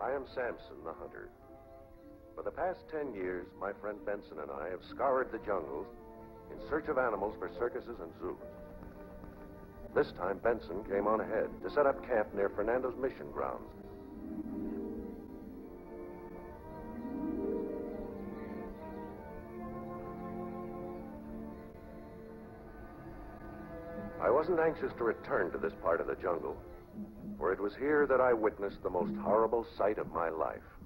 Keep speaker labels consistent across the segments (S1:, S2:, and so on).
S1: I am Samson the hunter. For the past ten years, my friend Benson and I have scoured the jungles in search of animals for circuses and zoos. This time, Benson came on ahead to set up camp near Fernando's mission grounds. I wasn't anxious to return to this part of the jungle, for it was here that I witnessed the most horrible sight of my life.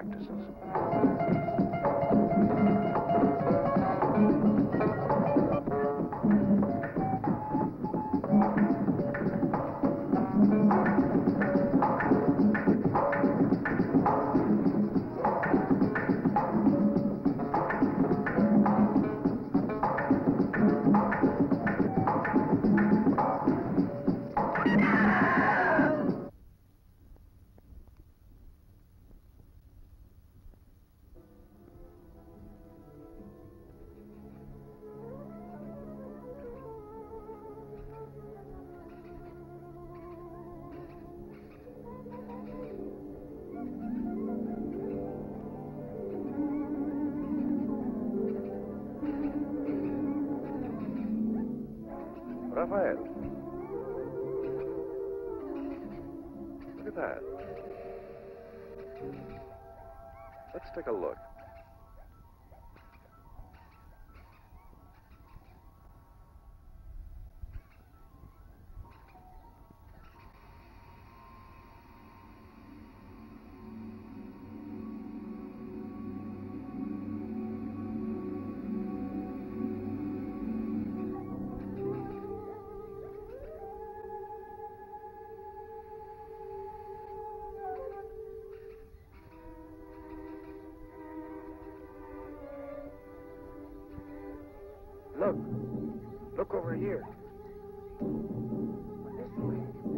S1: Practices. Let's take a look. Look over here.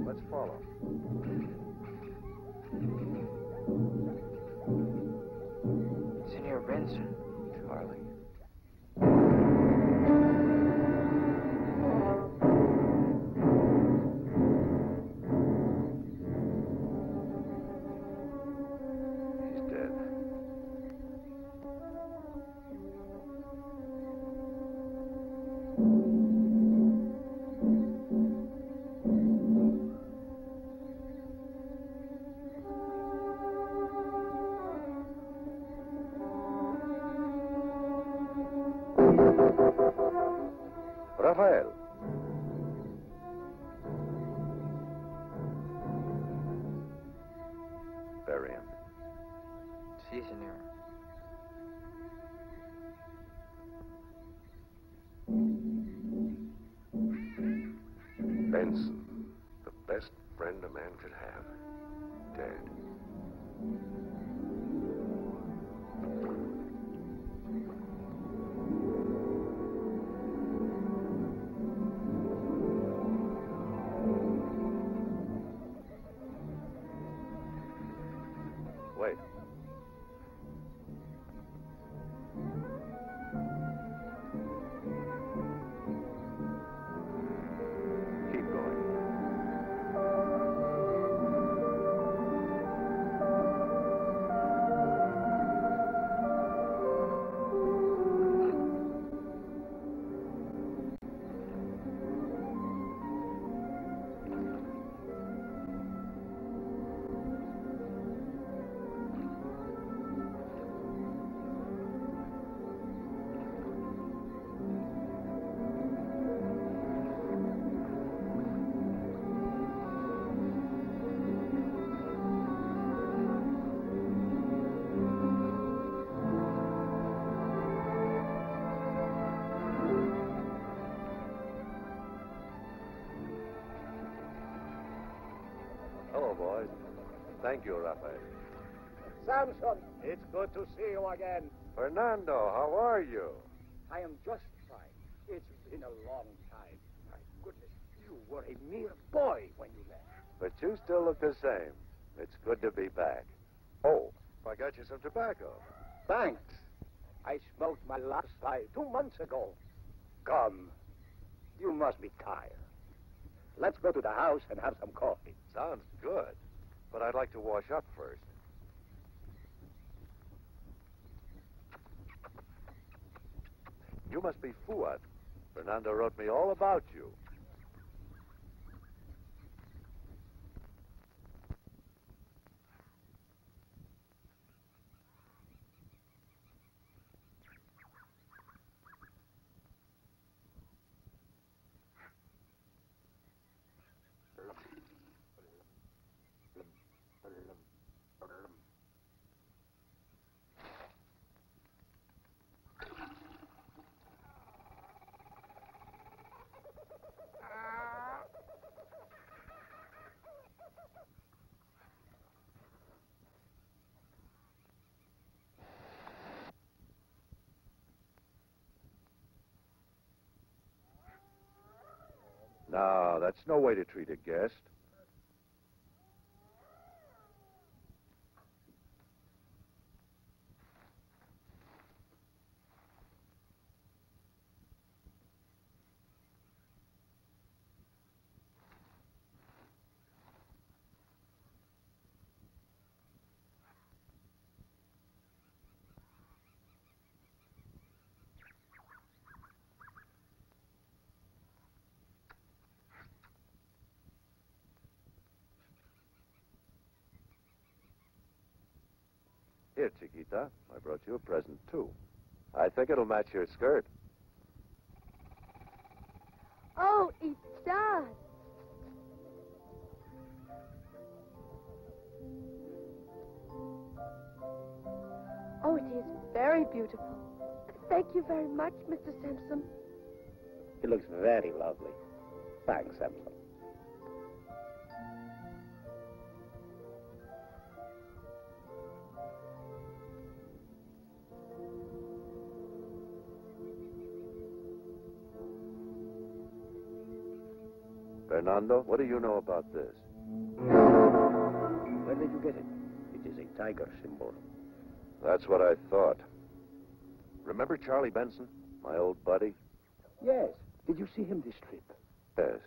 S1: Let's follow. Thank you, Rafael.
S2: Samson, it's good to see you again.
S1: Fernando, how are you?
S2: I am just fine. It's been a long time. My goodness, you were a mere boy when you left.
S1: But you still look the same. It's good to be back. Oh, I got you some tobacco.
S2: Thanks. I smoked my last pipe two months ago. Come. You must be tired. Let's go to the house and have some coffee.
S1: Sounds good. But I'd like to wash up first. You must be Fouad. Fernando wrote me all about you. No, that's no way to treat a guest. Here, Chiquita, I brought you a present, too. I think it'll match your skirt.
S3: Oh, it does. Oh, it is very beautiful. Thank you very much, Mr. Simpson.
S2: It looks very lovely. Thanks, Samson.
S1: Fernando, what do you know about this?
S2: Where did you get it? It is a tiger symbol.
S1: That's what I thought. Remember Charlie Benson, my old buddy?
S2: Yes. Did you see him this trip?
S1: Yes.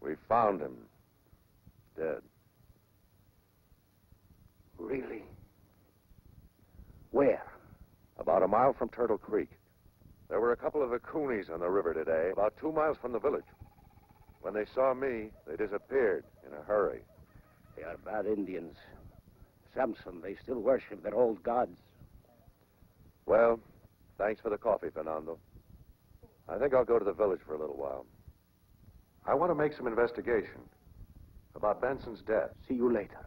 S1: We found him. Dead.
S2: Really? Where?
S1: About a mile from Turtle Creek. There were a couple of Akunis on the river today, about two miles from the village. When they saw me, they disappeared in a hurry.
S2: They are bad Indians. Samson, they still worship their old gods.
S1: Well, thanks for the coffee, Fernando. I think I'll go to the village for a little while. I want to make some investigation about Benson's death.
S2: See you later.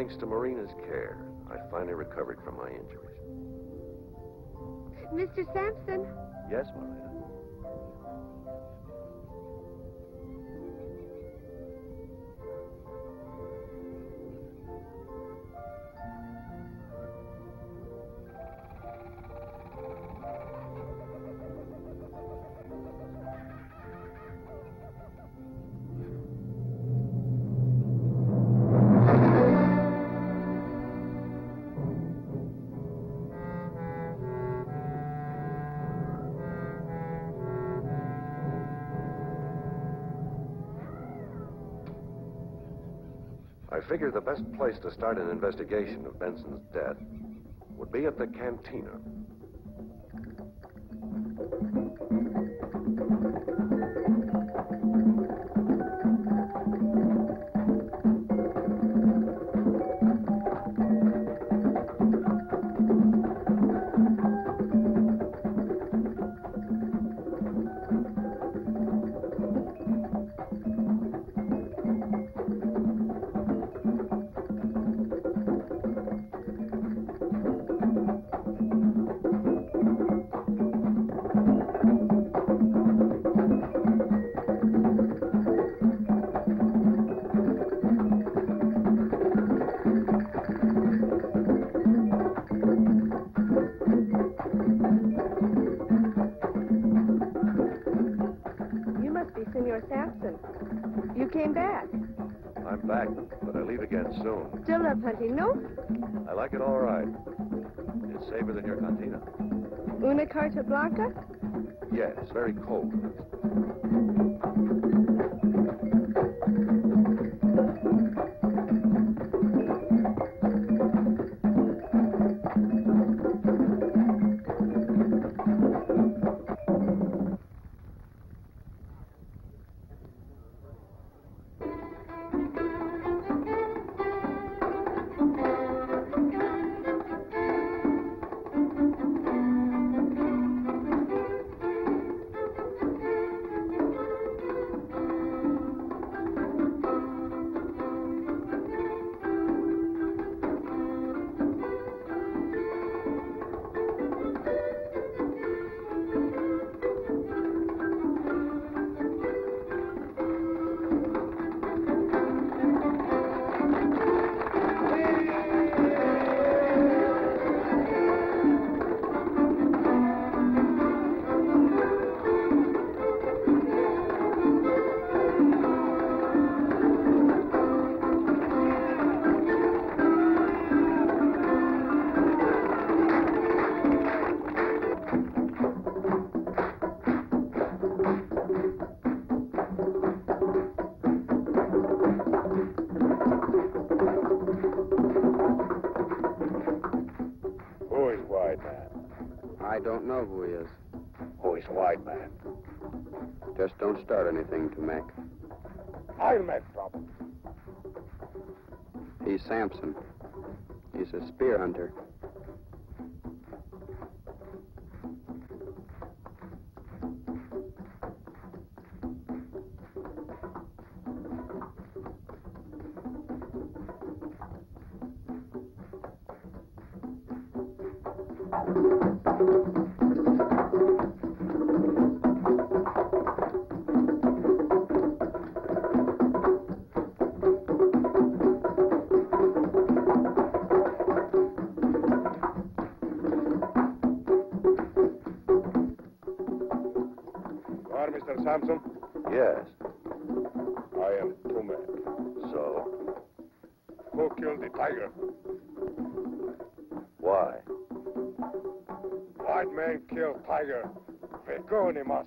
S1: Thanks to Marina's care, I finally recovered from my injuries.
S3: Mr. Sampson,
S1: Yes, Marina. Figured the best place to start an investigation of Benson's death would be at the cantina. Soon.
S3: Still love hunting, no?
S1: I like it all right. It's safer than your cantina.
S3: Una carta blanca?
S1: Yes, very cold.
S4: White Man?
S5: I don't know who he is.
S4: Who is White Man?
S5: Just don't start anything, Tumac.
S4: I'll make trouble.
S5: He's Sampson. He's a spear hunter.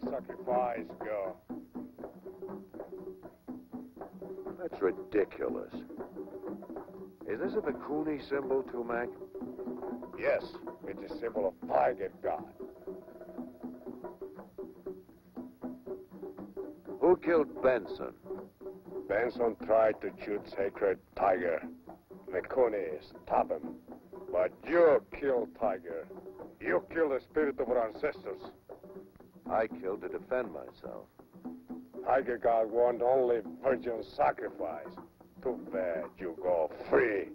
S4: Sacrifice, go.
S1: That's ridiculous. Is this a Vikuni symbol, Tumac?
S4: Yes, it's a symbol of tiger god.
S1: Who killed Benson?
S4: Benson tried to shoot sacred tiger. Vekoni stop him. But you killed tiger. You killed the spirit of our ancestors.
S1: I killed to defend myself.
S4: God want only virgin sacrifice. Too bad you go free.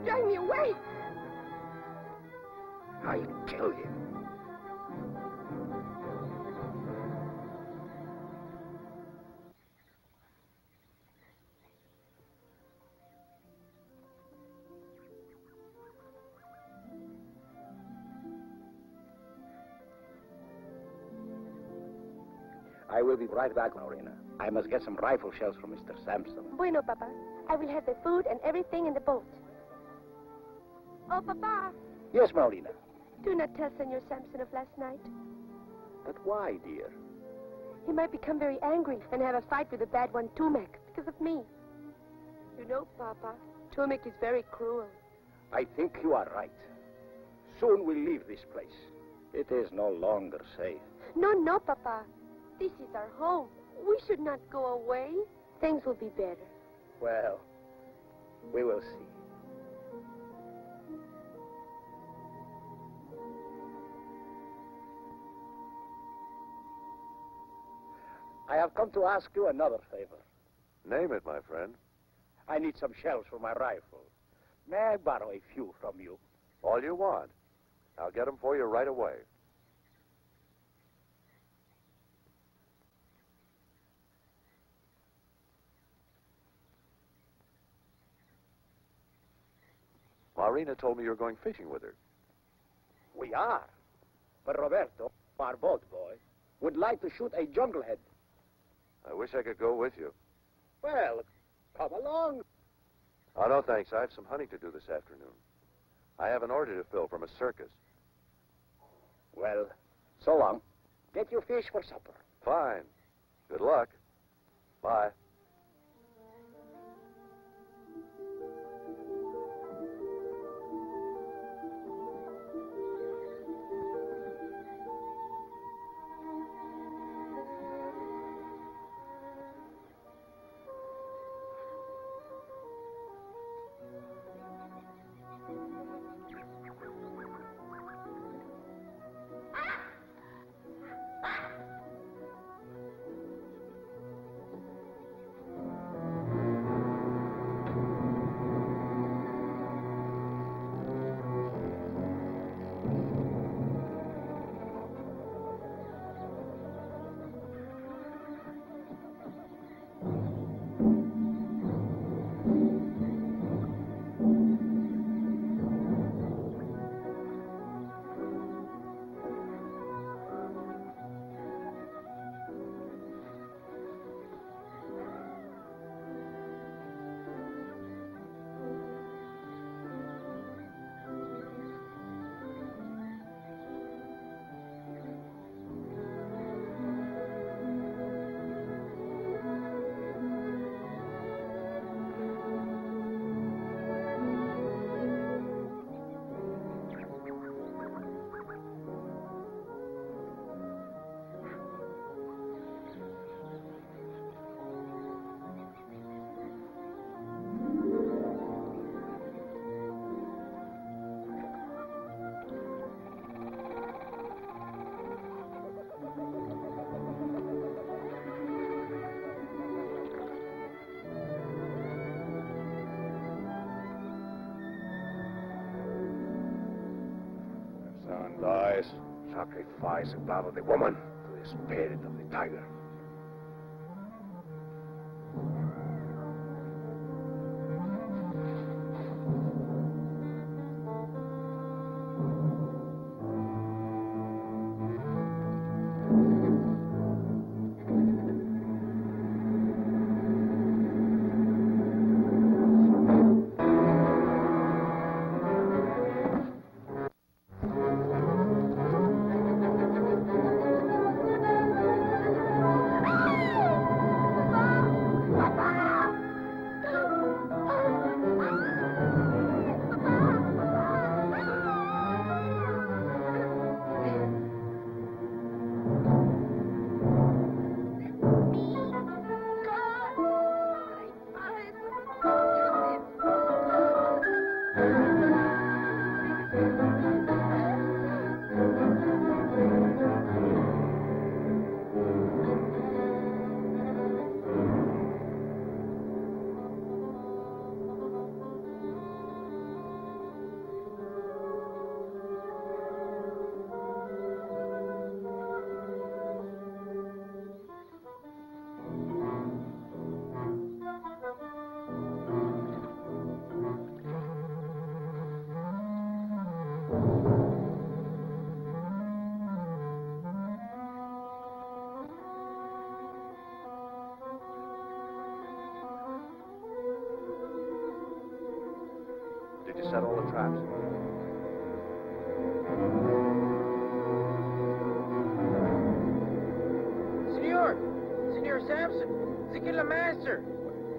S3: He tried drag me away.
S2: I'll kill him. I will be right back, Marina. I must get some rifle shells from Mr. Sampson.
S3: Bueno, Papa. I will have the food and everything in the boat. Oh, Papa.
S2: Yes, Marina.
S3: Do not tell Senor Sampson of last night.
S2: But why, dear?
S3: He might become very angry and have a fight with the bad one, Tumek, because of me. You know, Papa, Tumek is very cruel.
S2: I think you are right. Soon we'll leave this place. It is no longer safe.
S3: No, no, Papa. This is our home. We should not go away. Things will be better.
S2: Well, we will see. I have come to ask you another favor.
S1: Name it, my friend.
S2: I need some shells for my rifle. May I borrow a few from you?
S1: All you want. I'll get them for you right away. Marina told me you're going fishing with her.
S2: We are. But Roberto, our boat boy, would like to shoot a jungle head.
S1: I wish I could go with you.
S2: Well, come along.
S1: Oh, no, thanks. I have some hunting to do this afternoon. I have an order to fill from a circus.
S2: Well, so long. Get your fish for supper.
S1: Fine. Good luck. Bye.
S4: Sacrifice the blood of the woman to the
S1: You set all the traps?
S2: Senor! Senor Sampson! The killer master!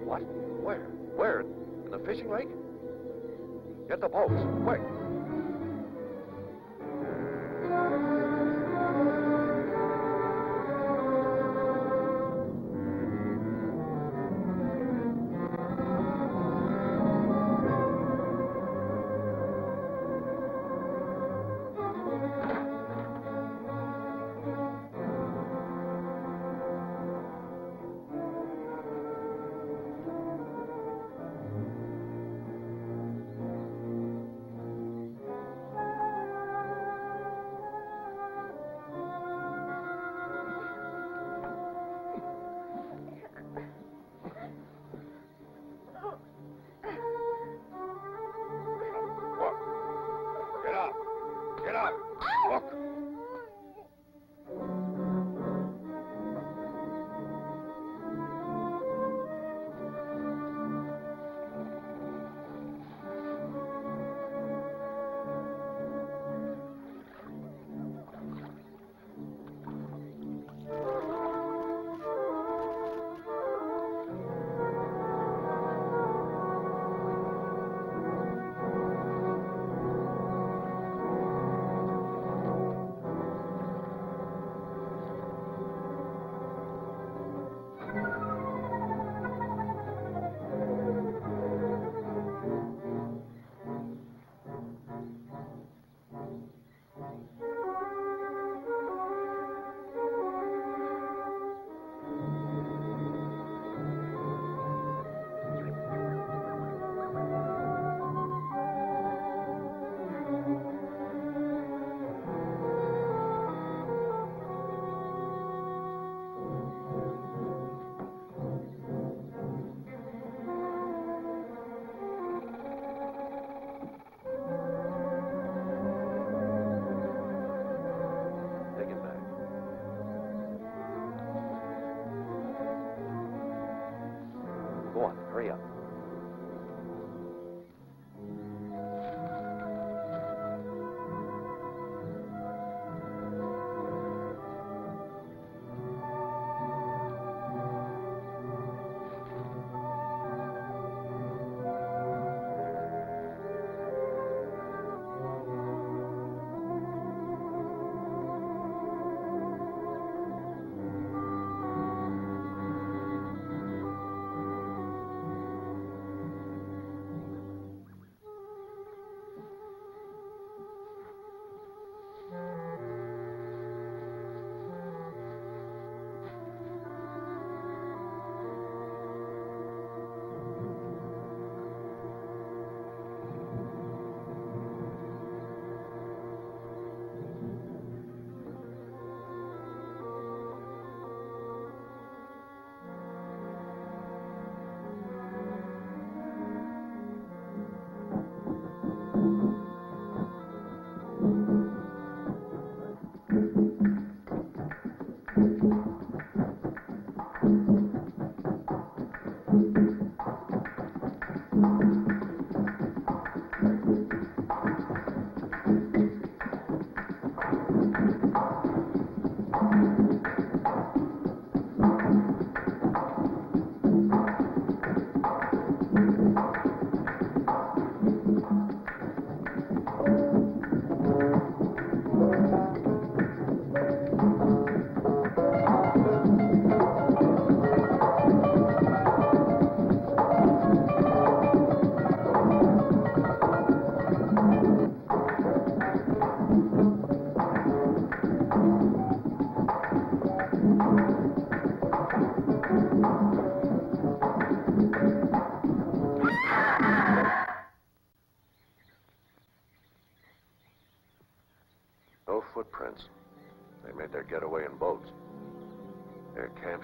S1: What? Where? Where? In the fishing lake? Get the boats, quick.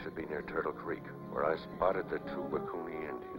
S1: Should be near Turtle Creek, where I spotted the two Bakuni Indians.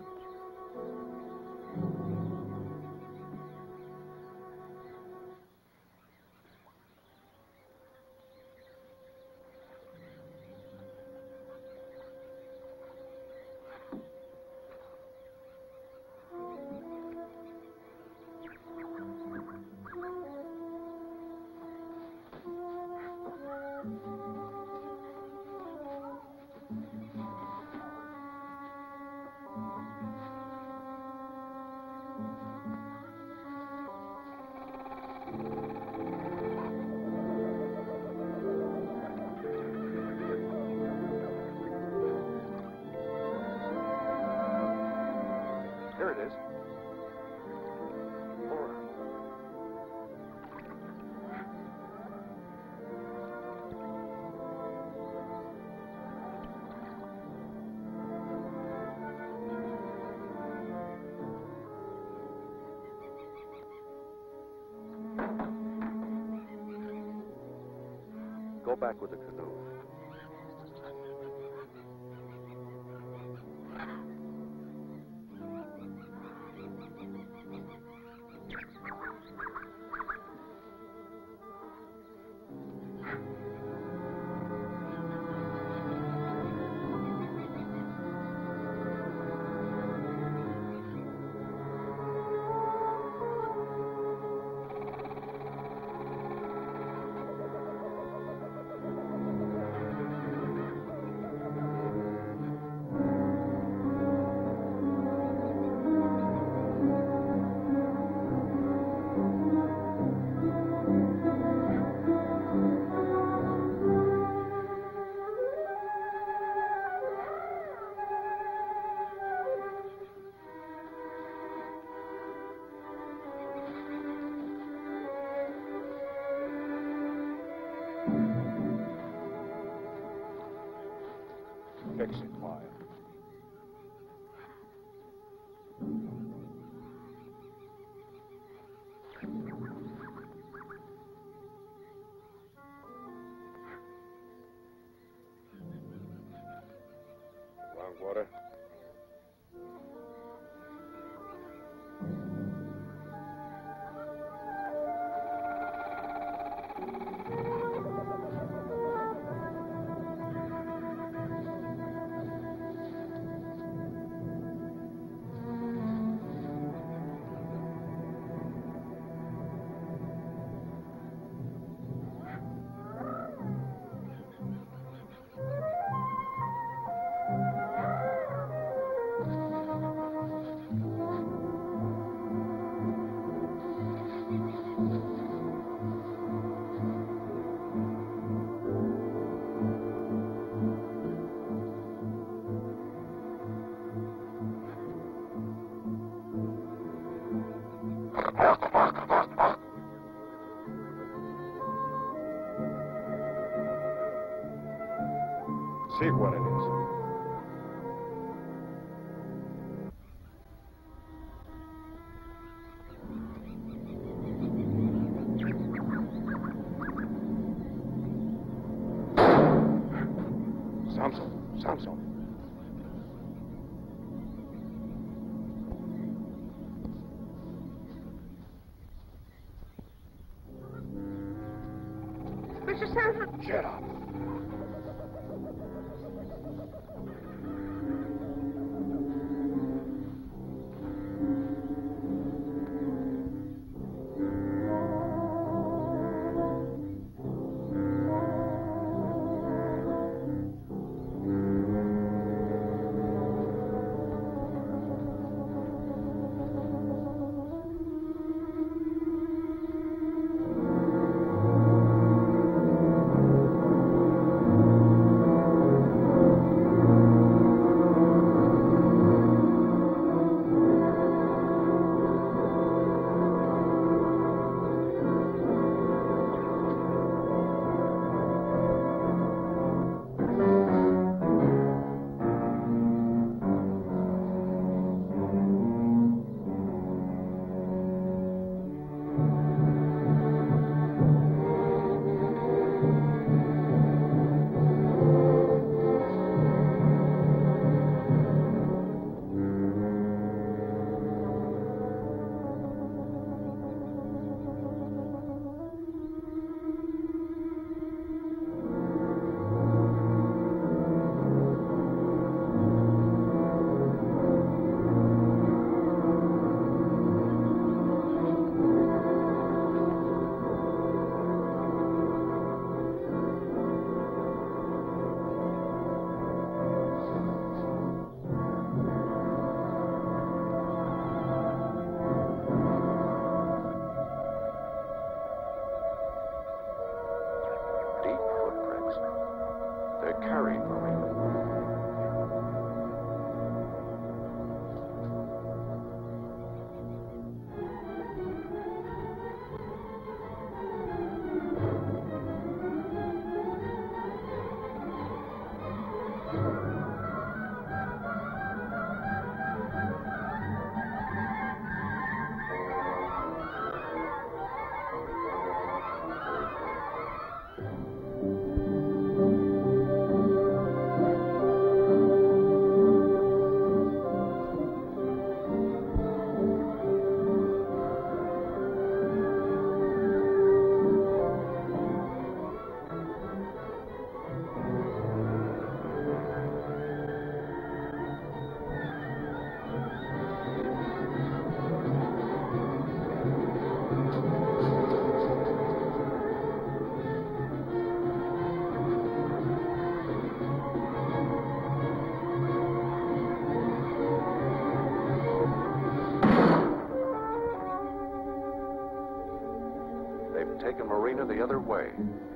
S4: Here it is. Back with the
S1: taken the other way.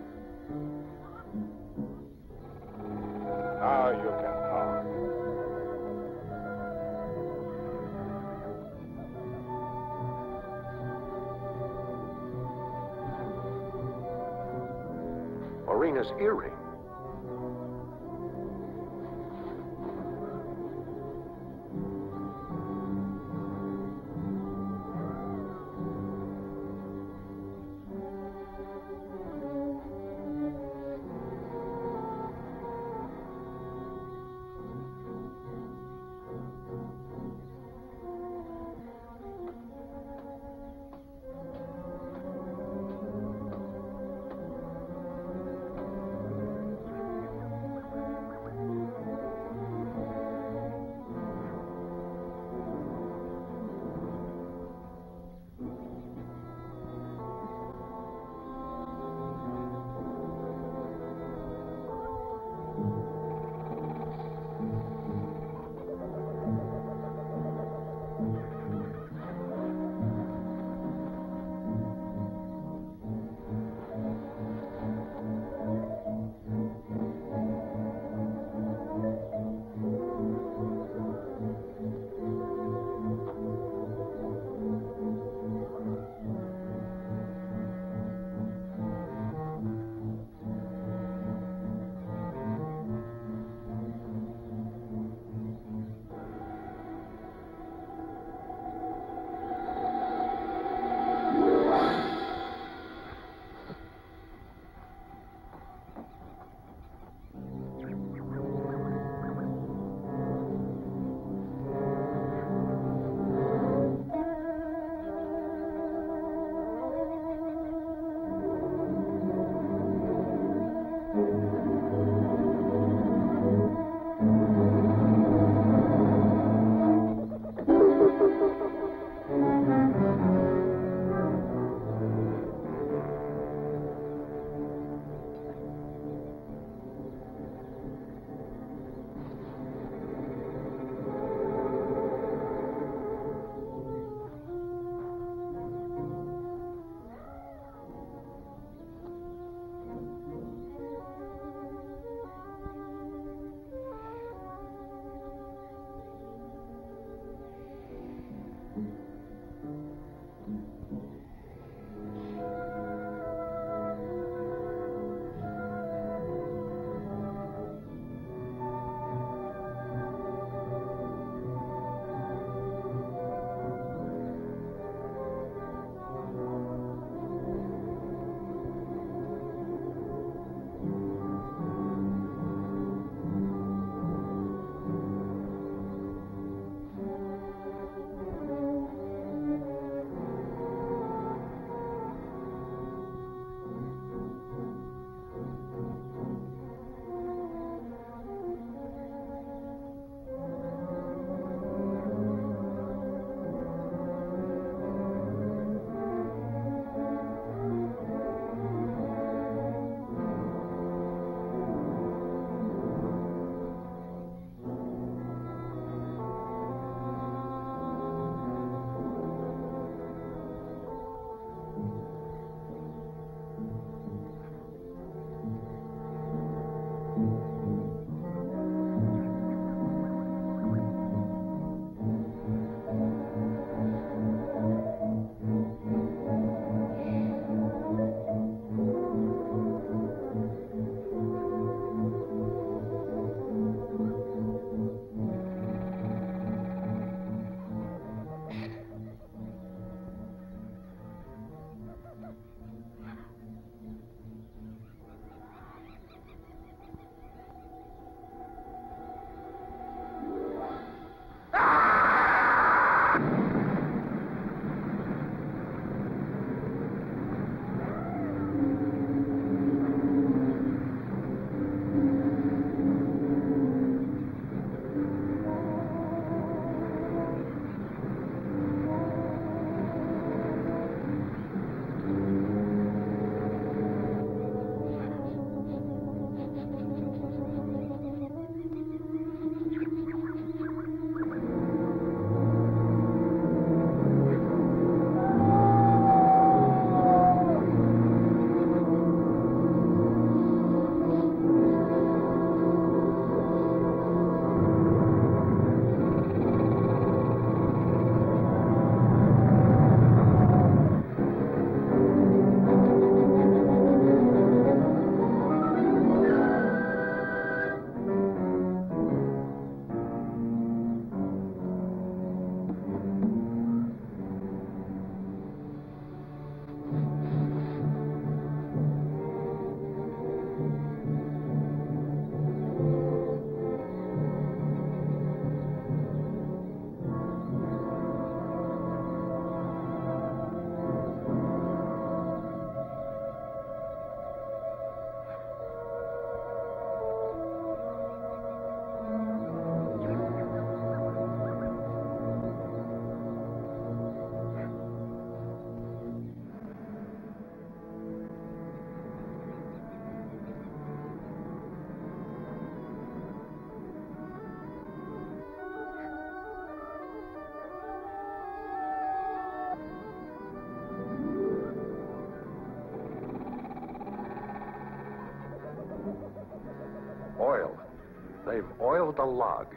S1: A log.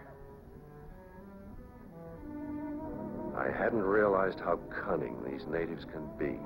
S1: I hadn't realized how cunning these natives can be.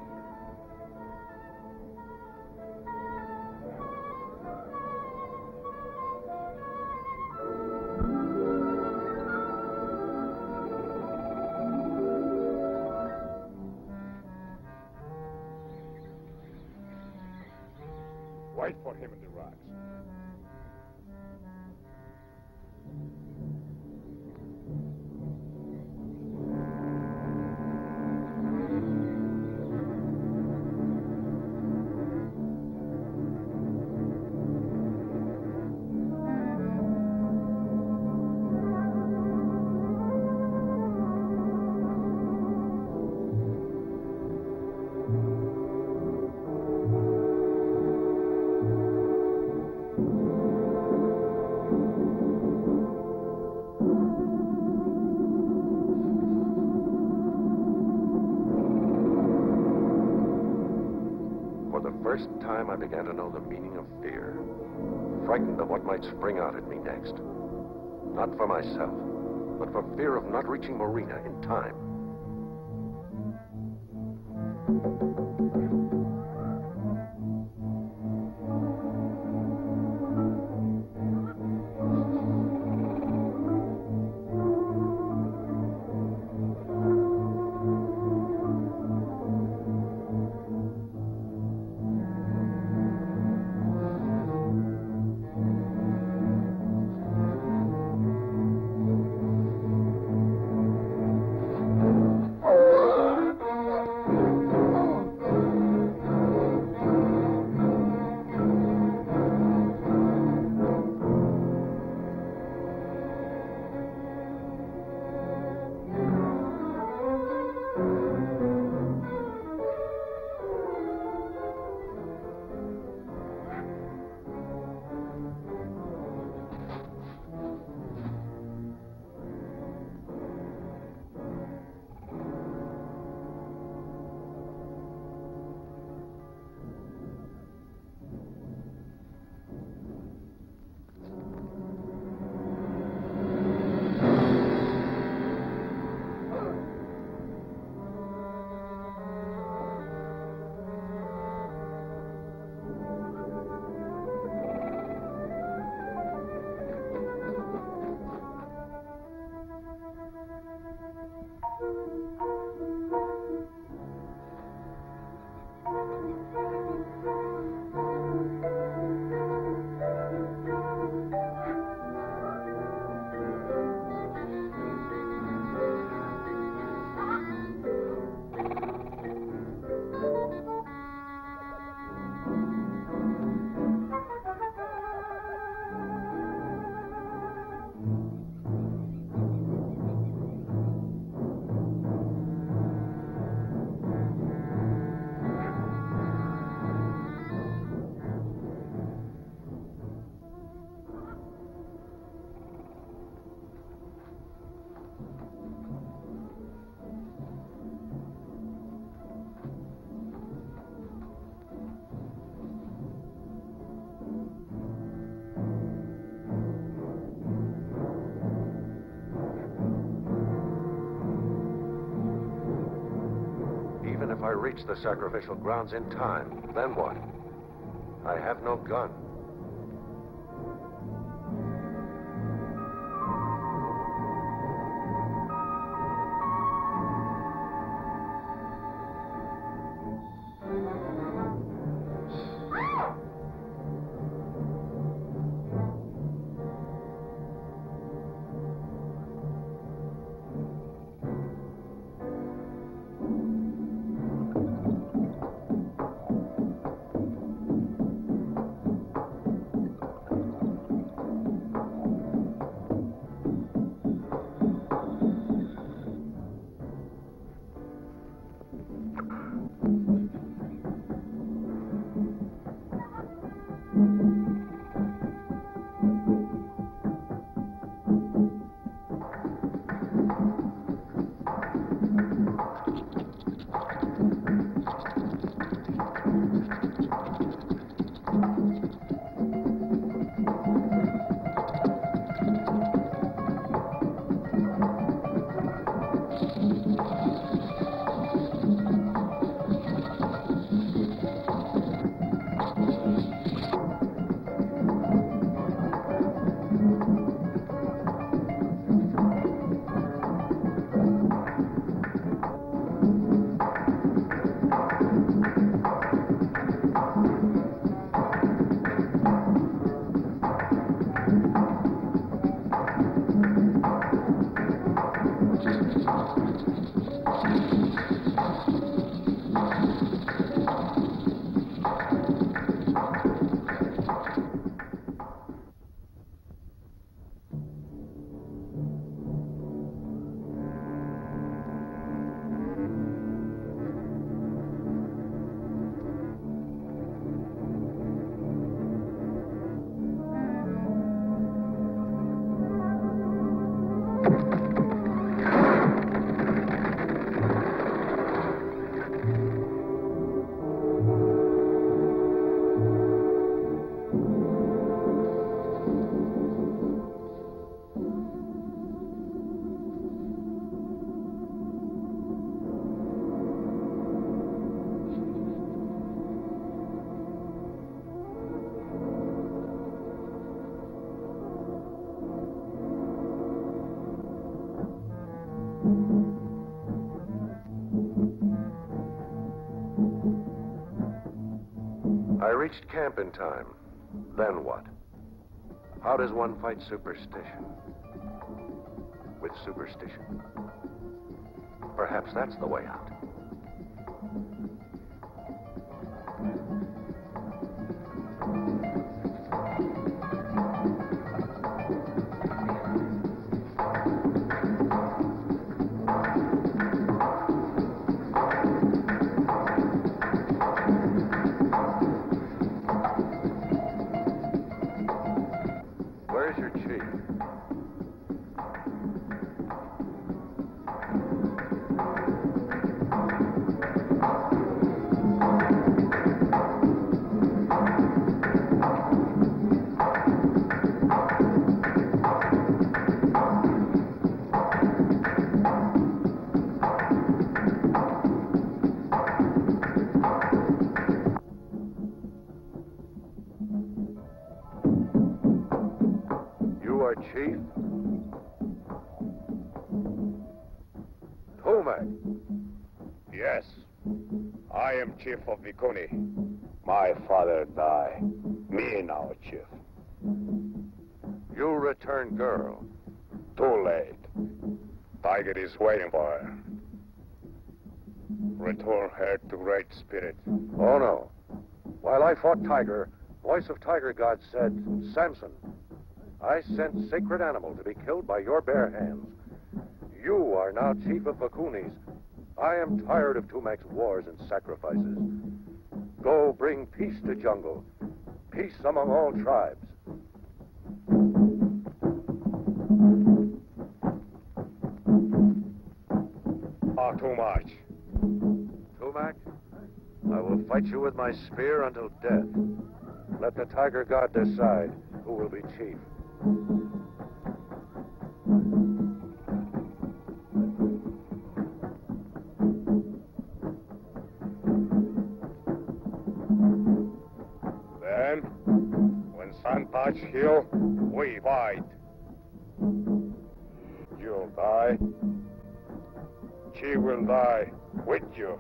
S1: Not for myself, but for fear of not reaching Marina in time. Reach the sacrificial grounds in time, then what? I have no gun. Reached camp in time. Then what? How does one fight superstition? With superstition. Perhaps that's the way out. Chief
S4: of Bakuni. My father died. Me now, chief.
S1: You return girl.
S4: Too late. Tiger is waiting for her. Return her to Great Spirit.
S1: Oh, no. While I fought Tiger, voice of Tiger God said, Samson, I sent sacred animal to be killed by your bare hands. You are now chief of Bakunis. I am tired of Tumac's wars and sacrifices. Go bring peace to jungle, peace among all tribes.
S4: Ah, too.
S1: Tumac, I will fight you with my spear until death. Let the Tiger God decide who will be chief.
S4: Touch hill, we fight. You'll die. She will die with you.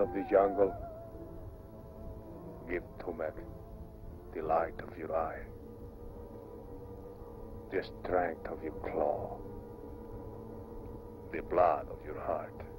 S4: Of the jungle, give Tumac the light of your eye, the strength of your claw, the blood of your heart.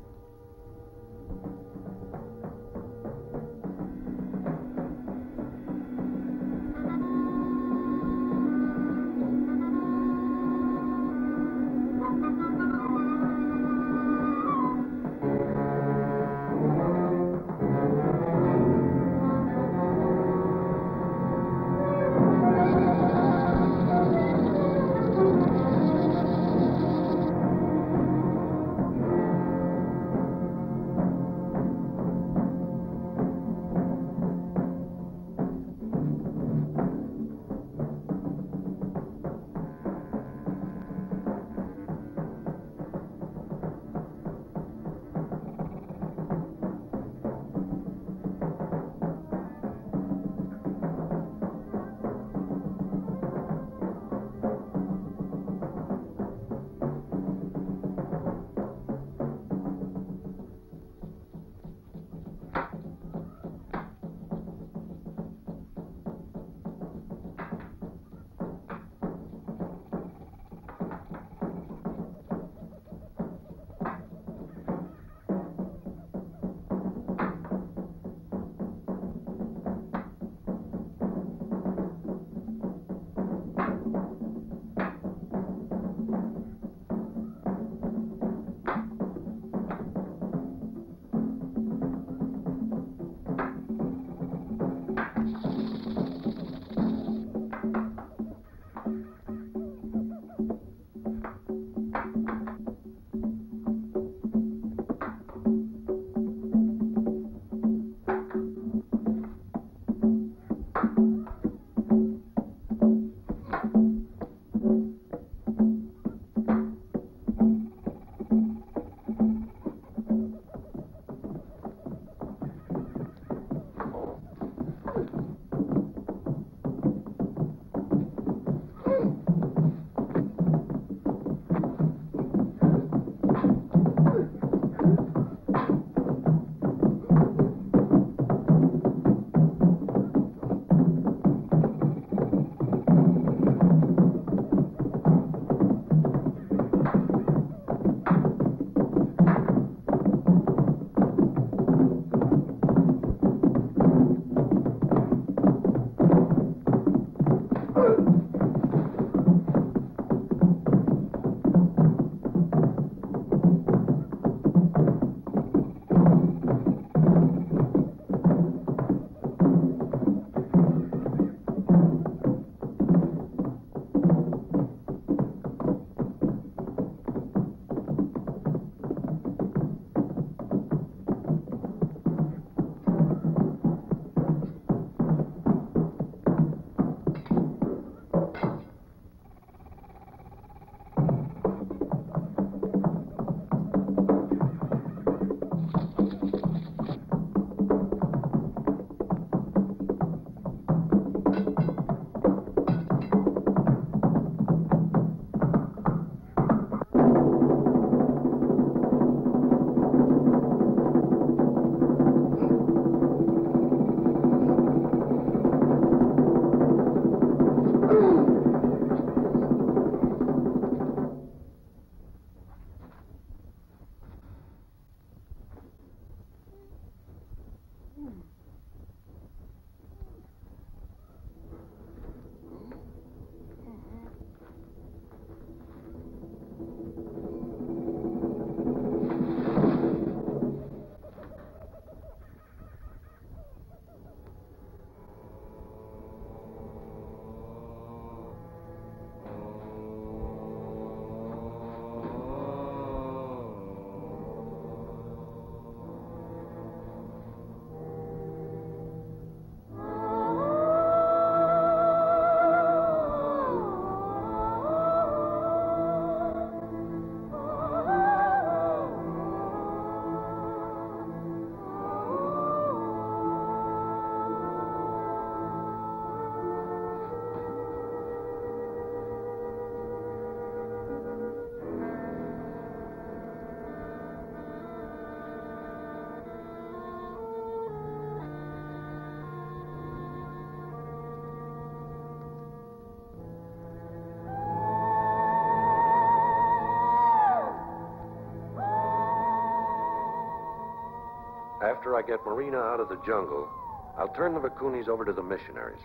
S1: I get Marina out of the jungle, I'll turn the Bakunis over to the missionaries.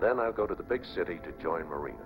S1: Then I'll go to the big city to join Marina.